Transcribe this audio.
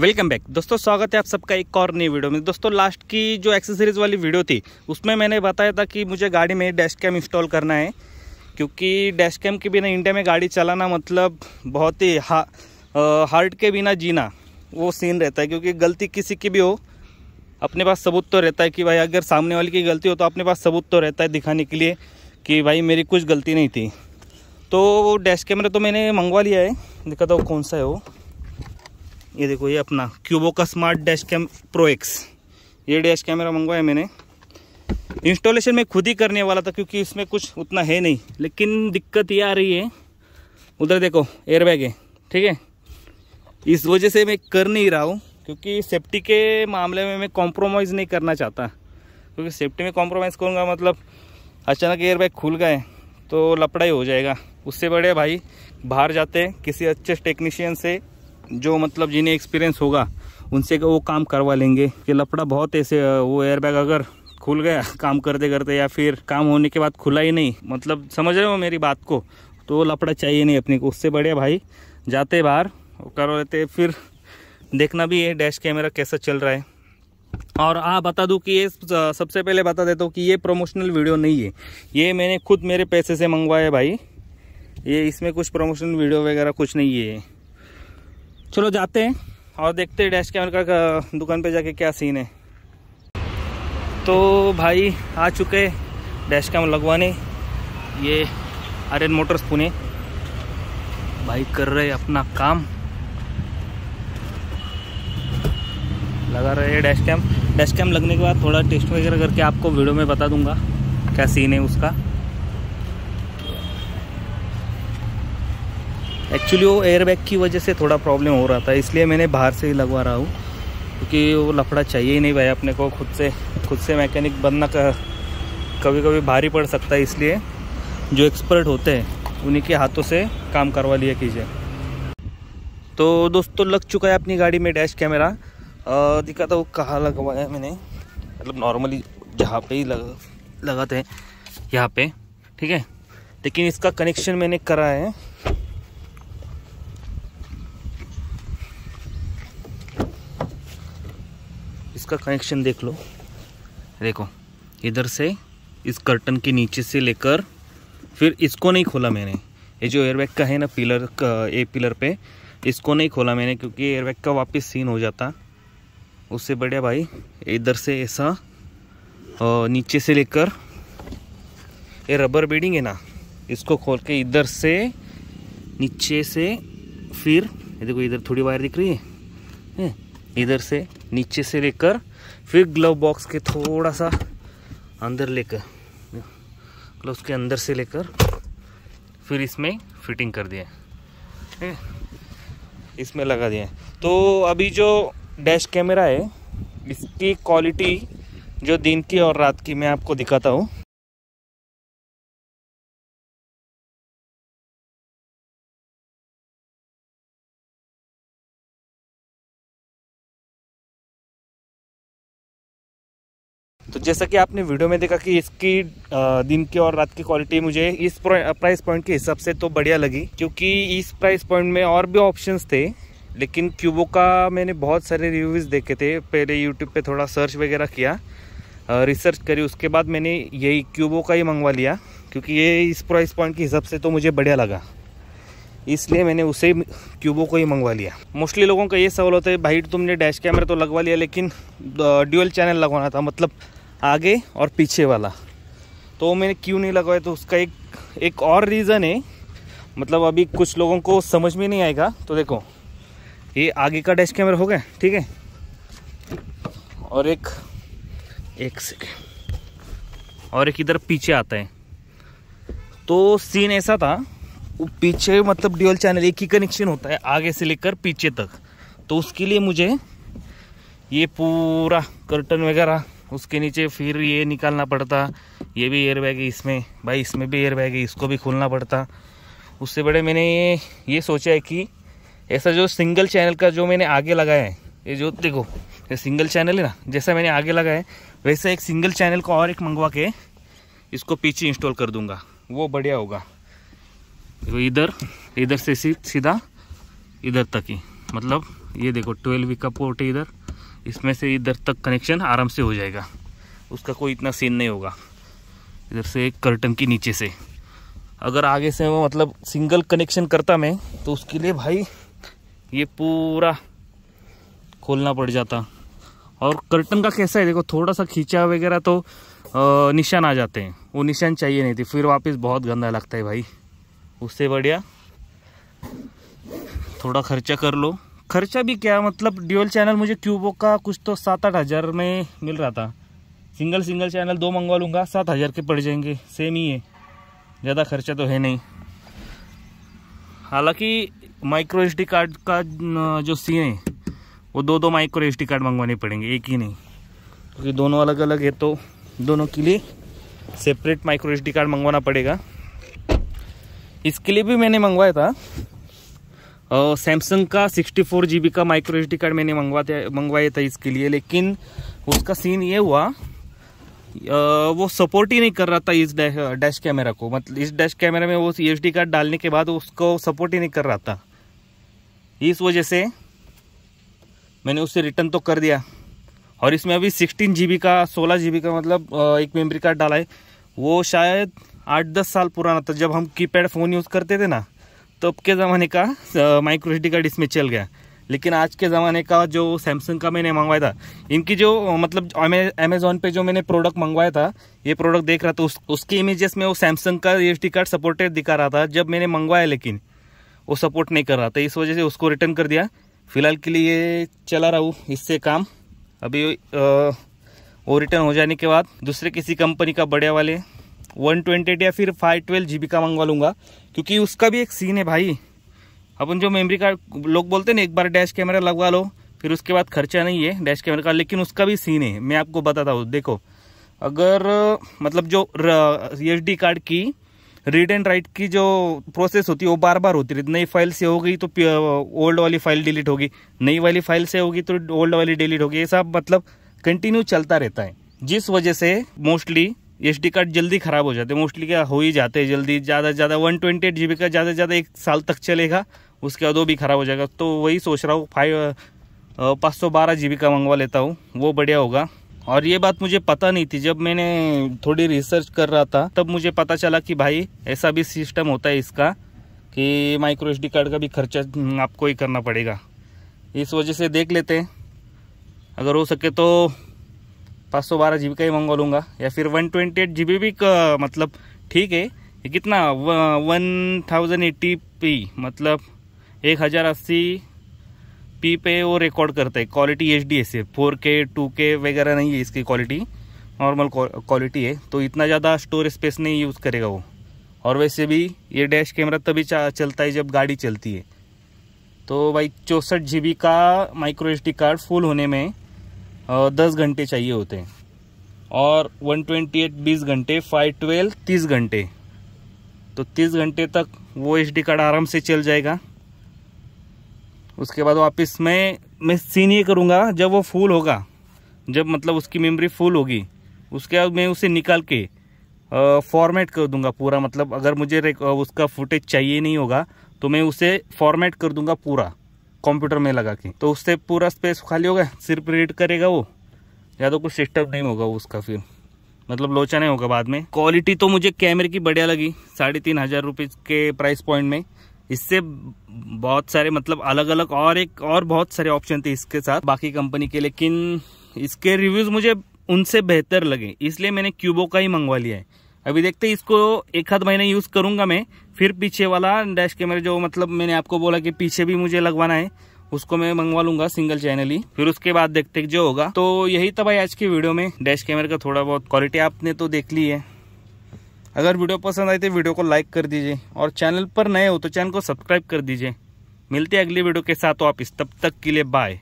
Welcome back. दोस्तों स्वागत है आप सबका एक और नई वीडियो में। दोस्तों लास्ट की जो एक्सेसरीज वाली वीडियो थी उसमें मैंने बताया था कि मुझे गाड़ी में डैश कैम इंस्टॉल करना है क्योंकि डैश कैम के बिना इंडिया में गाड़ी चलाना मतलब बहुत ही हा, हार्ट के बिना जीना वो सीन रहता है क्योंकि गलती किसी की भी हो अपने पास सबूत तो रहता है कि भाई अगर सामने वाले की गलती हो तो अपने पास सबूत तो रहता है दिखाने के लिए कि भाई मेरी कुछ गलती नहीं थी। तो डैश कैमरा तो मैंने मंगवा लिया है दिखाता हूँ कौन सा है वो। ये देखो ये अपना क्यूबो का smart dash cam pro X ये डैश कैमरा मंगवाया मैंने। इंस्टॉलेशन में खुद ही करने वाला था क्योंकि इसमें कुछ उतना है नहीं। लेकिन दिक्कत ये आ रही है। उधर देखो एयरबैग है, ठीक है? इस वजह से मैं कर नहीं रहा हूँ, क्योंकि सेफ्टी के मामले में मैं कॉम्प्रोमाइज़ नहीं करना चाहता। क्योंकि सेफ्टी में कॉम्प्रोमाइज़ करूँगा मतलब अचानक एयरबैग खुल गए तो लपड़ा ही हो जाएगा। उससे बड़े भाई, बाहर जाते हैं, किसी अच्छे टेक्नीशियन से जो मतलब जिन्हें एक्सपीरियंस होगा, उनसे वो काम करवा लेंगे। कि लपड़ा बहुत ऐसे वो एयरबैग अगर खुल गया काम करते करते या फिर काम होने के बाद खुला ही नहीं मतलब समझ रहे हो मेरी बात को? तो लपड़ा चाहिए नहीं अपने को। उससे बढ़िया भाई, जाते बाहर करवा लेते, फिर देखना भी है डैश कैमरा कैसा चल रहा है। और हाँ बता दूँ कि ये सबसे पहले बता देता हूँ कि ये प्रमोशनल वीडियो नहीं है। ये मैंने खुद मेरे पैसे से मंगवाया भाई। ये इसमें कुछ प्रमोशनल वीडियो वगैरह कुछ नहीं है। चलो जाते हैं और देखते हैं डैश कैमरा का दुकान पे जाके क्या सीन है। तो भाई आ चुके डैश कैमरा लगवाने। ये आर्यन मोटर्स पुणे। भाई कर रहे अपना काम। लगा रहे डैश कैम डैश कैम लगने के बाद थोड़ा टेस्ट वगैरह करके आपको वीडियो में बता दूँगा क्या सीन है उसका। एक्चुअली वो एयरबैग की वजह से थोड़ा प्रॉब्लम हो रहा था, इसलिए मैंने बाहर से ही लगवा रहा हूँ, क्योंकि वो लफड़ा चाहिए ही नहीं भाई अपने को, खुद से खुद से मैकेनिक बनना का कभी कभी भारी पड़ सकता है, इसलिए जो एक्सपर्ट होते हैं, उन्हीं के हाथों से काम करवा लिया कीजिए। तो दोस्तों, लग चुका है अपनी गाड़ी में डैश कैमरा दिखा था वो कहाँ लगवाया मैंने। मतलब नॉर्मली जहाँ पे ही लग, लगाते हैं, यहाँ पे, ठीक है? लेकिन इसका कनेक्शन मैंने करा है। इसका कनेक्शन देख लो। देखो, इधर से इस कर्टन के नीचे से लेकर फिर इसको नहीं खोला मैंने। ये जो एयरबैग का है ना पिलर का ए पिलर पे, इसको नहीं खोला मैंने क्योंकि एयरबैग का वापस सीन हो जाता। उससे बढ़िया भाई, इधर से ऐसा नीचे से लेकर ये रबर बेडिंग है ना, इसको खोल के इधर से, नीचे से फिर, ये देखो इधर थोड़ी वायर दिख रही है? इधर से नीचे से लेकर फिर ग्लव बॉक्स के थोड़ा सा अंदर लेकर ग्लव्स के अंदर से लेकर फिर इसमें फिटिंग कर दिया इसमें लगा दिया तो अभी जो डैश कैमरा है, इसकी क्वालिटी जो दिन की और रात की मैं आपको दिखाता हूँ। तो जैसा कि आपने वीडियो में देखा कि इसकी दिन की और रात की क्वालिटी मुझे इस प्राइस पॉइंट के हिसाब से तो बढ़िया लगी, क्योंकि इस प्राइस पॉइंट में और भी ऑप्शंस थे, लेकिन क्यूबो का मैंने बहुत सारे रिव्यूज़ देखे थे, पहले यूट्यूब पे थोड़ा सर्च वगैरह किया रिसर्च करी, उसके बाद मैंने यही क्यूबो का ही मंगवा लिया, क्योंकि ये इस प्राइस पॉइंट के हिसाब से तो मुझे बढ़िया लगा, इसलिए मैंने उसे क्यूबो को ही मंगवा लिया। मोस्टली लोगों का ये सवाल होता है, भाई तुमने डैश कैमरा तो लगवा लिया, लेकिन ड्यूअल चैनल लगवाना था। मतलब आगे और पीछे वाला। तो मैंने क्यों नहीं लगवाया तो उसका एक एक और रीज़न है। मतलब अभी कुछ लोगों को समझ में नहीं आएगा। तो देखो, ये आगे का डैश कैमरा हो गया, ठीक है? और एक एक सेकेंड और एक इधर पीछे आता है। तो सीन ऐसा था, वो पीछे मतलब ड्यूअल चैनल एक ही कनेक्शन होता है, आगे से लेकर पीछे तक। तो उसके लिए मुझे ये पूरा कर्टन वगैरह उसके नीचे फिर ये निकालना पड़ता, ये भी एयर बैग है इसमें, भाई इसमें भी एयर बैग है, इसको भी खोलना पड़ता। उससे बड़े मैंने ये ये सोचा है कि ऐसा जो सिंगल चैनल का जो मैंने आगे लगाया है, ये जो देखो, ये सिंगल चैनल है ना, जैसा मैंने आगे लगाया है, वैसे एक सिंगल चैनल को और एक मंगवा के इसको पीछे इंस्टॉल कर दूँगा। वो बढ़िया होगा। तो इधर इधर से सीधा, इधर तक ही। मतलब ये देखो ट्वेल्व का पोर्ट है इधर। इसमें से इधर तक कनेक्शन आराम से हो जाएगा। उसका कोई इतना सीन नहीं होगा। इधर से एक कर्टन की नीचे से। अगर आगे से वो मतलब सिंगल कनेक्शन करता मैं तो उसके लिए भाई ये पूरा खोलना पड़ जाता। और कर्टन का कैसा है? देखो थोड़ा सा खींचा वगैरह तो निशान आ जाते हैं। वो निशान चाहिए नहीं थी। फिर वापस बहुत गंदा लगता है भाई। उससे बढ़िया थोड़ा खर्चा कर लो। खर्चा भी क्या मतलब ड्यूअल चैनल मुझे क्यूबो का कुछ तो सात आठ हज़ार में मिल रहा था। सिंगल सिंगल चैनल दो मंगवा लूँगा, सात हज़ार के पड़ जाएँगे। सेम ही है। ज़्यादा खर्चा तो है नहीं। हालाँकि माइक्रो एस कार्ड का जो सीन है, वो दो दो माइक्रो एस कार्ड मंगवाने पड़ेंगे, एक ही नहीं। क्योंकि तो दोनों अलग अलग है तो दोनों के लिए सेपरेट माइक्रो एस कार्ड मंगवाना पड़ेगा। इसके लिए भी मैंने मंगवाया था। सैमसंग का 64 फोर जी का माइक्रो एच कार्ड मैंने मंगवाते मंगवाया था इसके लिए लेकिन उसका सीन ये हुआ वो सपोर्ट ही नहीं कर रहा था इस डैश, डैश कैमरा को। मतलब इस डैश कैमरा में वो एच कार्ड डालने के बाद उसको सपोर्ट ही नहीं कर रहा था। इस वजह से मैंने उससे रिटर्न तो कर दिया। और इसमें अभी सिक्सटीन जी का सोलह जी का मतलब एक मेमोरी कार्ड डाला है। वो शायद आठ दस साल पुराना था जब हम कीपैड फ़ोन यूज़ करते थे ना तब के ज़माने का माइक्रो एच कार्ड इसमें चल गया। लेकिन आज के ज़माने का जो सैमसंग का मैंने मंगवाया था इनकी जो मतलब अमेजोन पे जो मैंने प्रोडक्ट मंगवाया था ये प्रोडक्ट देख रहा था उस, उसकी इमेजेस में वो सैमसंग का एच कार्ड सपोर्टेड दिखा रहा था जब मैंने मंगवाया लेकिन वो सपोर्ट नहीं कर रहा था। इस वजह से उसको रिटर्न कर दिया। फ़िलहाल के लिए चला रहा हूँ इससे काम। अभी वो रिटर्न हो जाने के बाद दूसरे किसी कंपनी का बढ़िया वाले वन ट्वेंटी या फिर फाइव ट्वेल्व जी का मंगवा लूँगा, क्योंकि उसका भी एक सीन है भाई। अपन जो मेमोरी कार्ड लोग बोलते हैं ना, एक बार डैश कैमरा लगवा लो, फिर उसके बाद खर्चा नहीं है डैश कैमरा का, लेकिन उसका भी सीन है। मैं आपको बताता हूँ, देखो। अगर मतलब जो एच कार्ड की रीड एंड राइट की जो प्रोसेस होती है, वो बार बार होती रहती नई फ़ाइल से हो गई तो ओल्ड वाली फ़ाइल डिलीट होगी। नई वाली फ़ाइल से होगी तो ओल्ड वाली डिलीट होगी। ये सब मतलब कंटिन्यू चलता रहता है। जिस वजह से मोस्टली एस डी कार्ड जल्दी खराब हो जाते हैं। मोस्टली क्या हो ही जाते हैं जल्दी। ज़्यादा से ज़्यादा one twenty eight G B का ज़्यादा से ज़्यादा एक साल तक चलेगा, उसके बाद वो भी खराब हो जाएगा। तो वही सोच रहा हूँ, फाइव पाँच सौ बारह जी बी का मंगवा लेता हूँ, वो बढ़िया होगा। और ये बात मुझे पता नहीं थी, जब मैंने थोड़ी रिसर्च कर रहा था, तब मुझे पता चला कि भाई, ऐसा भी सिस्टम होता है इसका, कि माइक्रो एच कार्ड का भी खर्चा आपको ही करना पड़ेगा। इस वजह से देख लेते हैं। अगर हो सके तो पाँच सौ बारह जी का ही मंगवा लूँगा। या फिर वन ट्वेंटी एट जी भी का मतलब ठीक है। ये कितना? वन थाउज़ेंड एट्टी पी मतलब एक हज़ार अस्सी पी पे वो रिकॉर्ड करता है। क्वालिटी एच डी है। फोर के, टू के वगैरह नहीं है इसकी क्वालिटी नॉर्मल क्वालिटी है। तो इतना ज़्यादा स्टोरेज स्पेस नहीं यूज़ करेगा वो। और वैसे भी ये डैश कैमरा तभी चलता है जब गाड़ी चलती है। तो भाई चौंसठ जी का माइक्रो एच कार्ड फुल होने में दस घंटे चाहिए होते हैं। और वन ट्वेंटी एट बीस घंटे फाइव ट्वेल्व तीस घंटे। तो तीस घंटे तक वो एच कार्ड आराम से चल जाएगा। उसके बाद वापस मैं मैं सीन ये करूँगा, जब वो फुल होगा, जब मतलब उसकी मेमोरी फुल होगी, उसके बाद मैं उसे निकाल के फॉर्मेट कर दूँगा पूरा मतलब अगर मुझे उसका फुटेज चाहिए नहीं होगा तो मैं उसे फॉर्मेट कर दूँगा पूरा। कंप्यूटर में लगा के। तो उससे पूरा स्पेस खाली होगा सिर्फ़ रीड करेगा वो, या तो कुछ सिस्टम नहीं होगा उसका फिर। मतलब लोचा नहीं होगा बाद में। क्वालिटी तो मुझे कैमरे की बढ़िया लगी, साढ़े तीन हज़ार रुपीज़ के प्राइस पॉइंट में। इससे बहुत सारे मतलब अलग अलग और एक और बहुत सारे ऑप्शन थे इसके साथ। बाकी कंपनी के, लेकिन इसके रिव्यूज़ मुझे उनसे बेहतर लगे। इसलिए मैंने क्यूबो का ही मंगवा लिया है। अभी देखते इसको एक आध महीने यूज़ करूँगा मैं फिर पीछे वाला डैश कैमरा जो मतलब मैंने आपको बोला कि पीछे भी मुझे लगवाना है, उसको मैं मंगवा लूँगा सिंगल चैनल ही। फिर उसके बाद देखते जो होगा। तो यही था भाई आज की वीडियो में डैश कैमरे का थोड़ा बहुत क्वालिटी आपने तो देख ली है। अगर वीडियो पसंद आई तो वीडियो को लाइक कर दीजिए और चैनल पर नए हो तो चैनल को सब्सक्राइब कर दीजिए। मिलते हैं अगली वीडियो के साथ वापिस। तब तक के लिए बाय